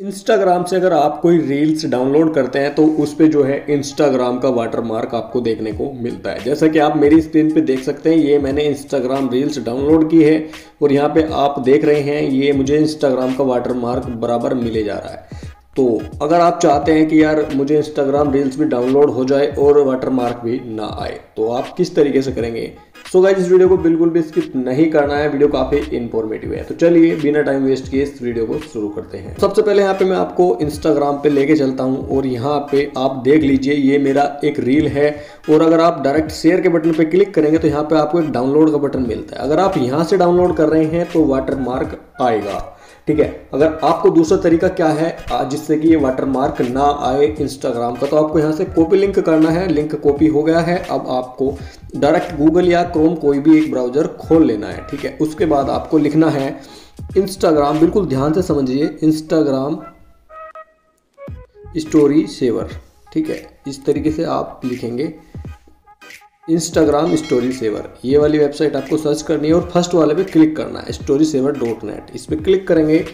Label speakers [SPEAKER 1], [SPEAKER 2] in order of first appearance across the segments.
[SPEAKER 1] Instagram से अगर आप कोई रील्स डाउनलोड करते हैं तो उस पर जो है इंस्टाग्राम का वाटरमार्क आपको देखने को मिलता है। जैसा कि आप मेरी स्क्रीन पे देख सकते हैं, ये मैंने इंस्टाग्राम रील्स डाउनलोड की है, और यहाँ पे आप देख रहे हैं, ये मुझे इंस्टाग्राम का वाटरमार्क बराबर मिले जा रहा है। तो अगर आप चाहते हैं कि यार मुझे इंस्टाग्राम रील्स भी डाउनलोड हो जाए और वाटर मार्क भी ना आए तो आप किस तरीके से करेंगे? सो गाइज़ इस वीडियो को बिल्कुल भी स्किप नहीं करना है। वीडियो काफ़ी इन्फॉर्मेटिव है। तो चलिए, बिना टाइम वेस्ट किए इस वीडियो को शुरू करते हैं। सबसे पहले यहाँ पे मैं आपको इंस्टाग्राम पे लेके चलता हूँ और यहाँ पे आप देख लीजिए, ये मेरा एक रील है। और अगर आप डायरेक्ट शेयर के बटन पे क्लिक करेंगे तो यहाँ पे आपको एक डाउनलोड का बटन मिलता है। अगर आप यहाँ से डाउनलोड कर रहे हैं तो वाटर मार्क आएगा। ठीक है? अगर आपको दूसरा तरीका क्या है जिससे कि ये वाटर मार्क ना आए इंस्टाग्राम का तो आपको यहाँ से कॉपी लिंक करना है। लिंक कॉपी हो गया है। अब आपको डायरेक्ट गूगल या क्रोम कोई भी एक ब्राउज़र खोल लेना है, ठीक है? उसके बाद आपको लिखना है इंस्टाग्राम बिल्कुल ध्यान से समझिए इंस्टाग्राम स्टोरी सेवर ठीक है? इस तरीके से आप लिखेंगे। इंस्टाग्राम स्टोरी सेवर ये वाली वेबसाइट आपको सर्च करनी है और फ़र्स्ट वाले पे क्लिक करना है स्टोरी सेवर डॉट नेट इस पर क्लिक करेंगे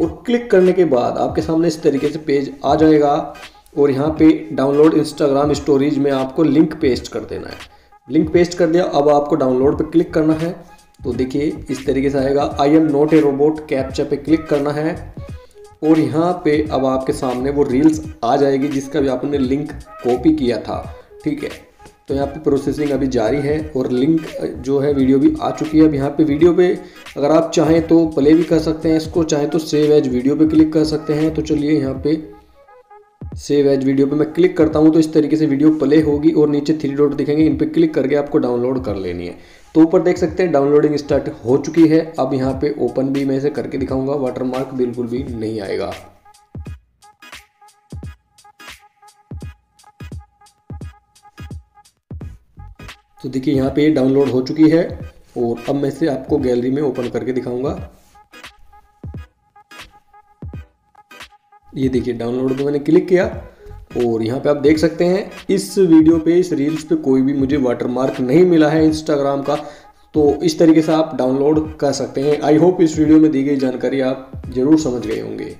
[SPEAKER 1] और क्लिक करने के बाद आपके सामने इस तरीके से पेज आ जाएगा और यहाँ पे डाउनलोड इंस्टाग्राम स्टोरीज में आपको लिंक पेस्ट कर देना है। लिंक पेस्ट कर दिया, अब आपको डाउनलोड पे क्लिक करना है। तो देखिए, इस तरीके से आएगा। I am not a robot captcha पे क्लिक करना है। और यहाँ पे अब आपके सामने वो रील्स आ जाएगी जिसका भी आपने लिंक कॉपी किया था। ठीक है? तो यहाँ पे प्रोसेसिंग अभी जारी है और लिंक जो है वीडियो भी आ चुकी है। अब यहाँ पे वीडियो पे अगर आप चाहें तो प्ले भी कर सकते हैं इसको, चाहें तो सेव एज वीडियो पे क्लिक कर सकते हैं। तो चलिए यहाँ पे सेव एज वीडियो पे मैं क्लिक करता हूँ तो इस तरीके से वीडियो प्ले होगी और नीचे थ्री डॉट दिखेंगे। इन पर क्लिक करके आपको डाउनलोड कर लेनी है। तो ऊपर देख सकते हैं डाउनलोडिंग स्टार्ट हो चुकी है। अब यहाँ पे ओपन भी मैं इसे करके दिखाऊँगा। वाटरमार्क बिल्कुल भी नहीं आएगा। तो देखिए, यहाँ पे डाउनलोड हो चुकी है और अब मैं इसे आपको गैलरी में ओपन करके दिखाऊँगा। ये देखिए डाउनलोड पे मैंने क्लिक किया और यहाँ पे आप देख सकते हैं, इस वीडियो पे, इस रील्स पे कोई भी मुझे वाटरमार्क नहीं मिला है इंस्टाग्राम का। तो इस तरीके से आप डाउनलोड कर सकते हैं। आई होप इस वीडियो में दी गई जानकारी आप ज़रूर समझ गए होंगे।